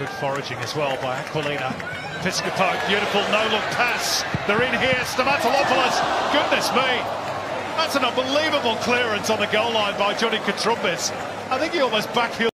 Good foraging as well by Aquilina. Piscopo, beautiful no-look pass. They're in here. Stamatelopoulos. Goodness me. That's an unbelievable clearance on the goal line by Johnny Koutroumbis. I think he almost backheeled.